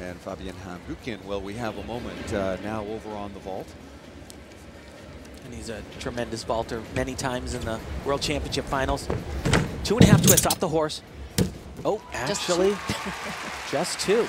and Fabian Hambuechen. Well, we have a moment uh, now over on the vault. And he's a tremendous vaulter many times in the World Championship Finals. Two and a half twists off the horse. Oh, actually, just two. Just two.